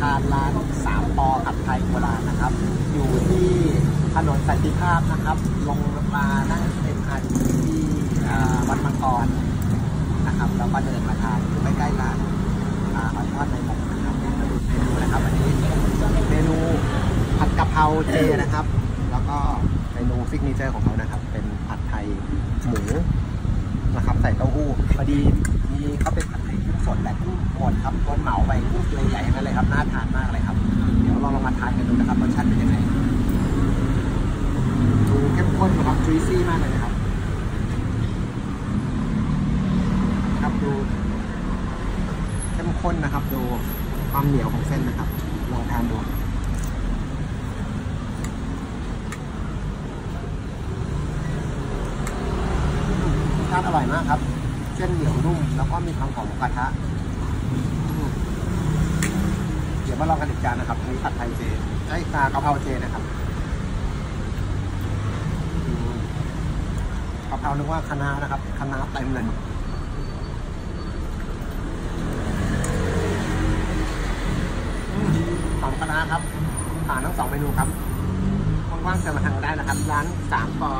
ทานร้านสามปอผัดไทยโบราณนะครับ อยู่ที่ถนนสันติภาพนะครับ ลงมานั่ง MRT วัดมังกรนะครับแล้วก็เดินมาทานใกล้ๆร้านหอยทอดในหมกนะครับเมนูนะครับอันนี้เมนูผัดกะเพราเจนะครับ แล้วก็เมนู signature ของเขานะครับ เป็นผัดไทยหมูนะครับ ใส่เต้าหู้พอดีมีเขาเป็นผัดไทย สดแบบกุ้งหมดครับต้นเหมาไปกุ้งตัวใหญ่ๆทั้งนั้นเลยครับน่าทานมากเลยครับ เดี๋ยวเราลองมาทานกันดูนะครับรสชาติเป็นยังไงดูเข้มข้นนะครับจุยซี่มากเลยนะครับ ครับดูเข้มข้นนะครับ ดูความเหนียวของเส้นนะครับลองทานดูรสชาติอร่อยมากครับ เส้นเหนียวนุ่ม แล้วก็มีความหอมของกระทะ เดี๋ยวมาลองกันอีกจานนะครับอันนี้ผัดไทยเจไอ้ปลากะเพราเจนะครับกะเพรานึกว่าคะน้านะครับคะน้าเต็มเลยอืมหอมคะน้าครับผ่านทั้งสองเมนูครับว่างๆเชิญมาทานกันได้นะครับ ร้านสามปอ